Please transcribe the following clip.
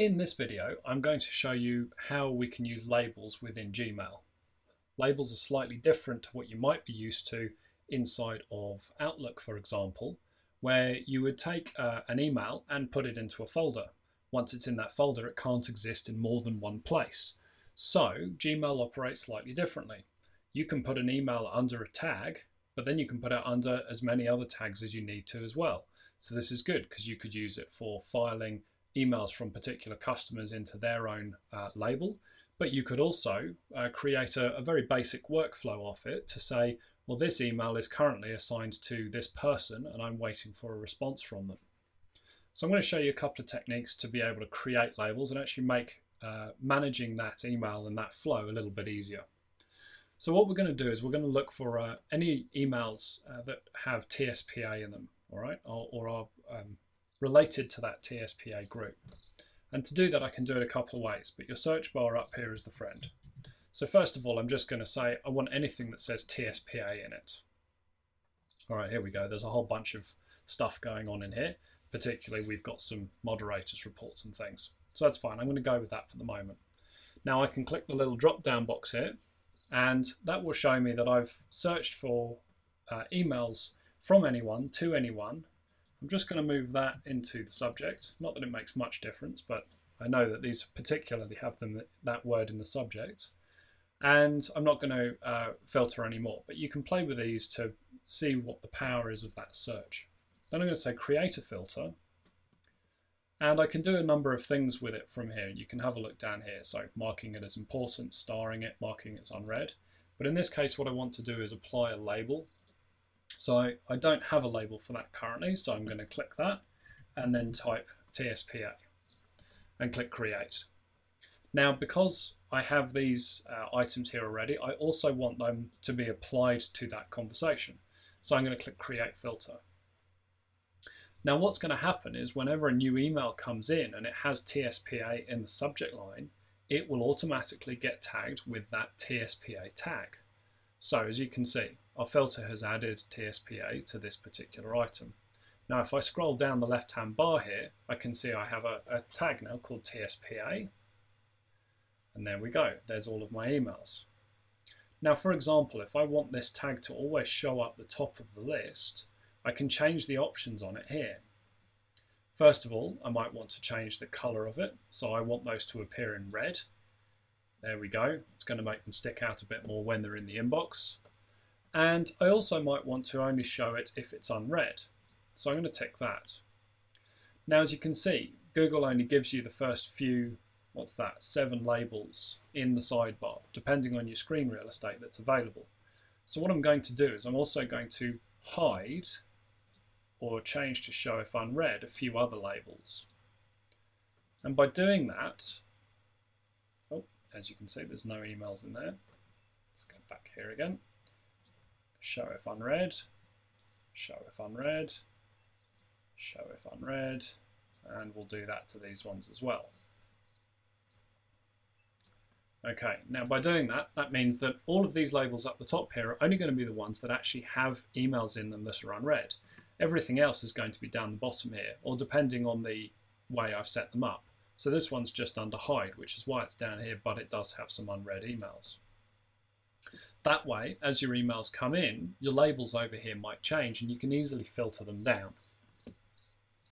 In this video, I'm going to show you how we can use labels within Gmail. Labels are slightly different to what you might be used to inside of Outlook, for example, where you would take uh, an email and put it into a folder. Once it's in that folder, it can't exist in more than one place. So Gmail operates slightly differently. You can put an email under a tag, but then you can put it under as many other tags as you need to as well. So this is good because you could use it for filing emails from particular customers into their own uh, label. But you could also uh, create a, a, very basic workflow off it to say, well, this email is currently assigned to this person and I'm waiting for a response from them. So I'm going to show you a couple of techniques to be able to create labels and actually make uh, managing that email and that flow a little bit easier. So what we're going to do is we're going to look for uh, any emails uh, that have TSPA in them, all right, or, or are um, related to that TSPA group. And to do that, I can do it a couple of ways, but your search bar up here is the friend. So first of all, I'm just going to say I want anything that says TSPA in it. All right, here we go. There's a whole bunch of stuff going on in here. Particularly, we've got some moderators reports and things. So that's fine. I'm going to go with that for the moment. Now I can click the little drop down box here, and that will show me that I've searched for uh, emails from anyone to anyone I'm just going to move that into the subject. Not that it makes much difference, but I know that these particularly have them that word in the subject. And I'm not going to uh, filter anymore, but you can play with these to see what the power is of that search. Then I'm going to say create a filter. And I can do a number of things with it from here. You can have a look down here. So marking it as important, starring it, marking it as unread. But in this case, what I want to do is apply a label so I, don't have a label for that currently, so I'm going to click that and then type TSPA and click create. Now, because I have these uh, items here already, I also want them to be applied to that conversation. So I'm going to click create filter. Now what's going to happen is whenever a new email comes in and it has TSPA in the subject line, it will automatically get tagged with that TSPA tag. So as you can see, our filter has added TSPA to this particular item. Now if I scroll down the left hand bar here, I can see I have a, a tag now called TSPA. And there we go, there's all of my emails. Now for example, if I want this tag to always show up the top of the list, I can change the options on it here. First of all, I might want to change the color of it, so I want those to appear in red. There we go, it's going to make them stick out a bit more when they're in the inbox. And I also might want to only show it if it's unread. So I'm going to tick that. Now, as you can see, Google only gives you the first few, what's that, seven labels in the sidebar, depending on your screen real estate that's available. So what I'm going to do is I'm also going to hide or change to show if unread a few other labels. And by doing that, oh, as you can see, there's no emails in there. Let's go back here again show if unread, show if unread, show if unread, and we'll do that to these ones as well. Okay, now by doing that, that means that all of these labels up the top here are only going to be the ones that actually have emails in them that are unread. Everything else is going to be down the bottom here, or depending on the way I've set them up. So this one's just under hide, which is why it's down here, but it does have some unread emails. That way, as your emails come in, your labels over here might change and you can easily filter them down.